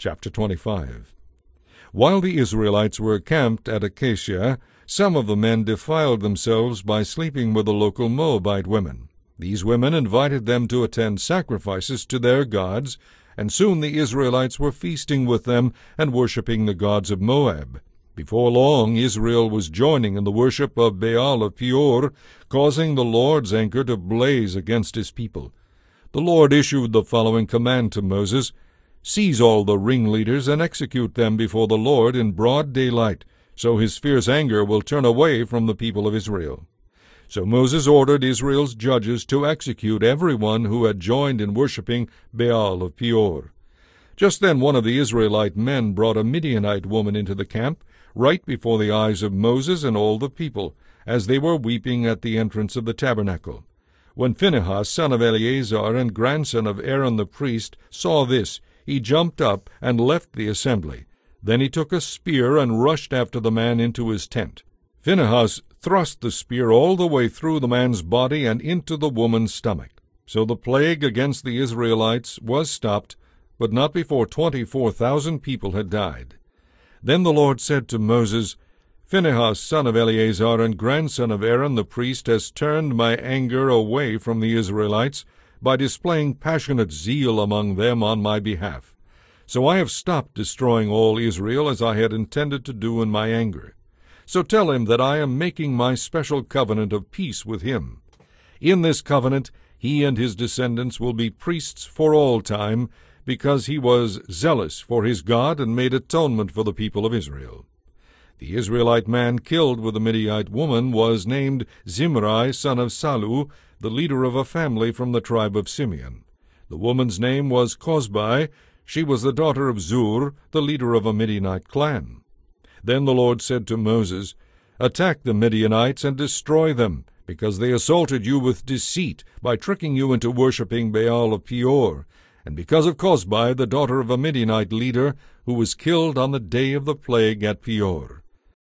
Chapter 25 While the Israelites were camped at Acacia, some of the men defiled themselves by sleeping with the local Moabite women. These women invited them to attend sacrifices to their gods, and soon the Israelites were feasting with them and worshipping the gods of Moab. Before long, Israel was joining in the worship of Baal of Peor, causing the Lord's anger to blaze against his people. The Lord issued the following command to Moses Seize all the ringleaders and execute them before the Lord in broad daylight, so his fierce anger will turn away from the people of Israel. So Moses ordered Israel's judges to execute everyone who had joined in worshipping Baal of Peor. Just then one of the Israelite men brought a Midianite woman into the camp, right before the eyes of Moses and all the people, as they were weeping at the entrance of the tabernacle. When Phinehas, son of Eleazar and grandson of Aaron the priest, saw this, he jumped up and left the assembly. Then he took a spear and rushed after the man into his tent. Phinehas thrust the spear all the way through the man's body and into the woman's stomach. So the plague against the Israelites was stopped, but not before twenty-four thousand people had died. Then the Lord said to Moses, Phinehas, son of Eleazar and grandson of Aaron the priest, has turned my anger away from the Israelites by displaying passionate zeal among them on my behalf. So I have stopped destroying all Israel as I had intended to do in my anger. So tell him that I am making my special covenant of peace with him. In this covenant he and his descendants will be priests for all time, because he was zealous for his God and made atonement for the people of Israel. The Israelite man killed with the Midianite woman was named Zimri, son of Salu, the leader of a family from the tribe of Simeon. The woman's name was Cosbi. She was the daughter of Zur, the leader of a Midianite clan. Then the Lord said to Moses, Attack the Midianites and destroy them, because they assaulted you with deceit by tricking you into worshipping Baal of Peor, and because of Cosbi, the daughter of a Midianite leader, who was killed on the day of the plague at Peor.